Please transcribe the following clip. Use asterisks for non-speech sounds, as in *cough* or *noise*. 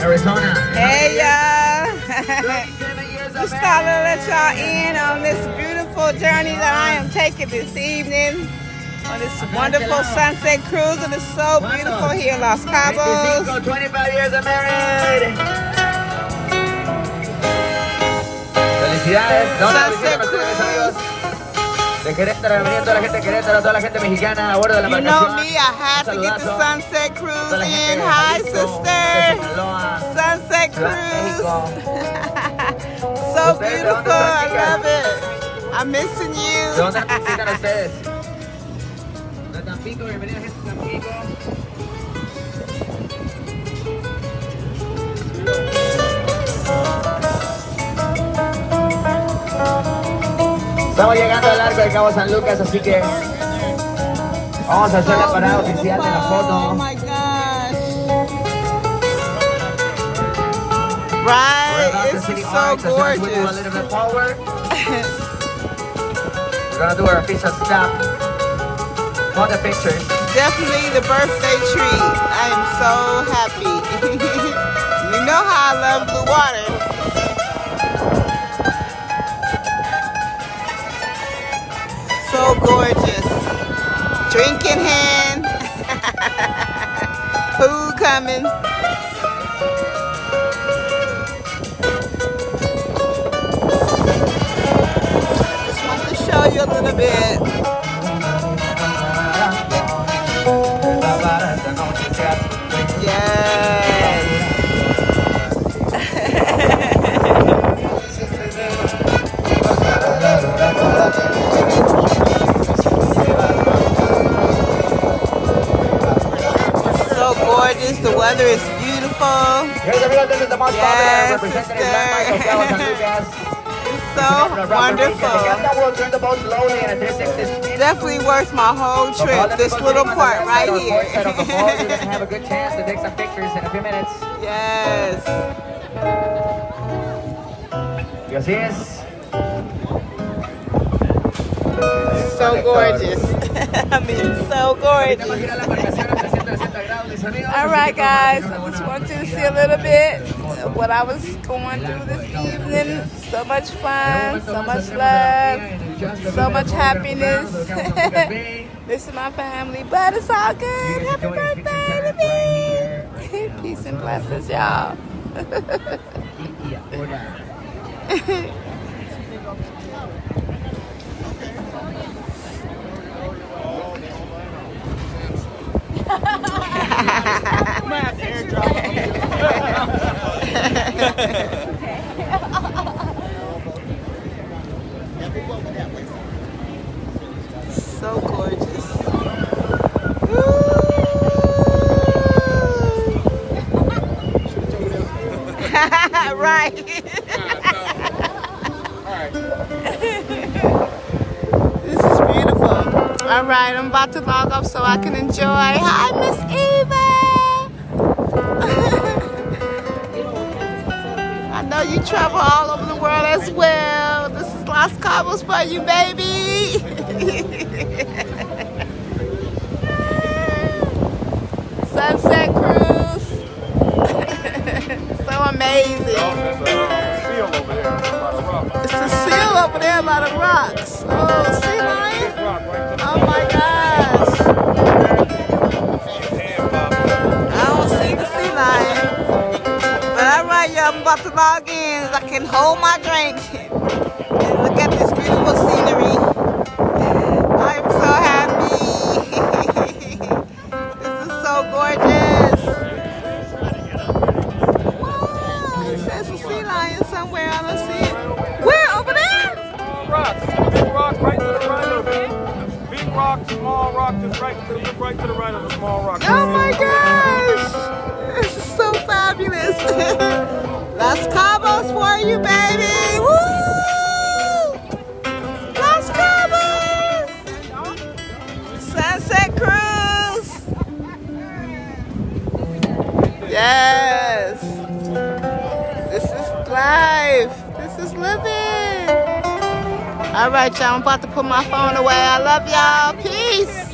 Arizona. Hey y'all. 37 years of Just thought to let y'all in on this beautiful journey that I am taking this evening. On this wonderful sunset cruise. And it's so beautiful here in Los Cabos. 25, 25 years of married. Felicidades. Sunset felicidades para ustedes, Cruise. De Querétaro, bienvenido a toda la gente de Querétaro, toda la gente mexicana a bordo de la You know me, I had to get the sunset cruise in. Hi, sister. Sunset cruise. So beautiful. I love it. I'm missing you. dónde necesitan *laughs* ustedes? De Tampico, de Tampico. Estamos llegando al arco de Cabo San Lucas, así que vamos a hacer la parada oficial de la Oh foto. my gosh. Right? about to This city is so arch, as soon as we do a gorgeous. little bit forward. We're gonna do our official stop for the pictures. Definitely the birthday treat. I am so happy. *laughs* you know how I love the water. So gorgeous. Drink in hand. *laughs* Food coming. Just want to show you a little bit. Yes. Weather is beautiful. Yes. *laughs* It's so wonderful. We'll turn the boat slowly in a 360 spin. Definitely worth my whole trip. This little part right here. have a good chance to take some pictures in a few minutes. yes. Y así. So gorgeous. *laughs* I mean, so gorgeous. *laughs* girar la embarcación a 360 grados, mis amigos. All right, guys. I just buena want to see a little bit what I was going through this evening. So much fun, so much love, so much happiness. *laughs* this is my family, but it's all good. Happy birthday to me. *laughs* Peace and blessings, y'all. *laughs* Y ahora. *laughs* so gorgeous. *laughs* right. *laughs* this is beautiful. All right, I'm about to log off so I can enjoy. Hi, Miss Eva. Know you travel all over the world as well. This is Los Cabos for you, baby. *laughs* Sunset cruise. *laughs* so amazing. It's a seal over there by the rocks. Oh, sea lion? Oh I'm about to log in. I can hold my drink and look at this beautiful scenery. I am so happy. *laughs* this is so gorgeous. Wow, it says a sea lion somewhere. I don't see it. Where? Over there? Rocks, big rock right to the right of it. Big rock, small rock, just right, just right to the right of the small rock. Oh my gosh! Life. This is living. All right, y'all. I'm about to put my phone away. I love y'all. Peace.